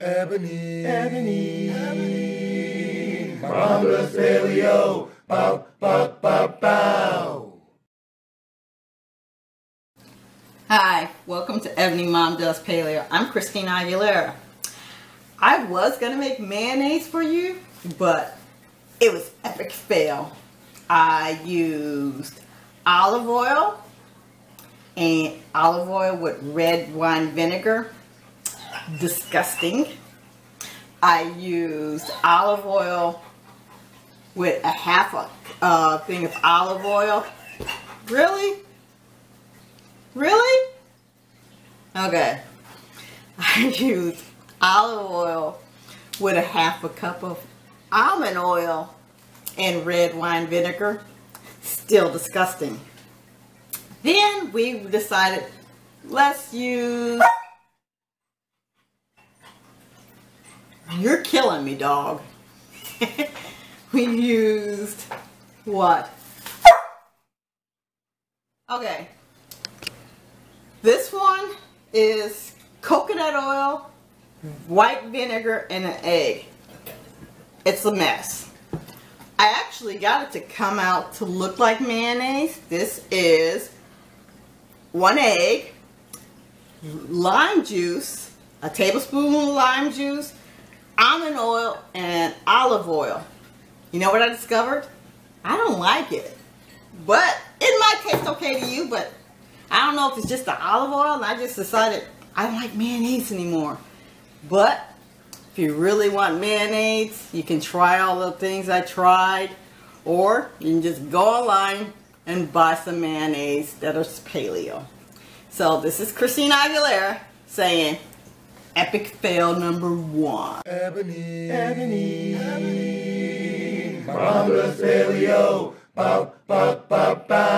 Ebony, Ebony, Ebony, Mom does paleo, bow, bow, bow, bow. Hi, welcome to Ebony Mom Does Paleo. I'm Christine Aguilera. I was gonna make mayonnaise for you, but it was epic fail. I used olive oil and olive oil with red wine vinegar disgusting. I used olive oil with a half a uh, thing of olive oil. Really? Really? Okay. I used olive oil with a half a cup of almond oil and red wine vinegar. Still disgusting. Then we decided let's use You're killing me, dog. we used what? Okay. This one is coconut oil, white vinegar, and an egg. It's a mess. I actually got it to come out to look like mayonnaise. This is one egg, lime juice, a tablespoon of lime juice, almond oil and olive oil. You know what I discovered? I don't like it. But it might taste okay to you, but I don't know if it's just the olive oil and I just decided I don't like mayonnaise anymore. But if you really want mayonnaise, you can try all the things I tried or you can just go online and buy some mayonnaise that is paleo. So this is Christina Aguilera saying epic fail number one. Ebony, Ebony, Ebony, Mom does paleo, bow, bow, bow, bow.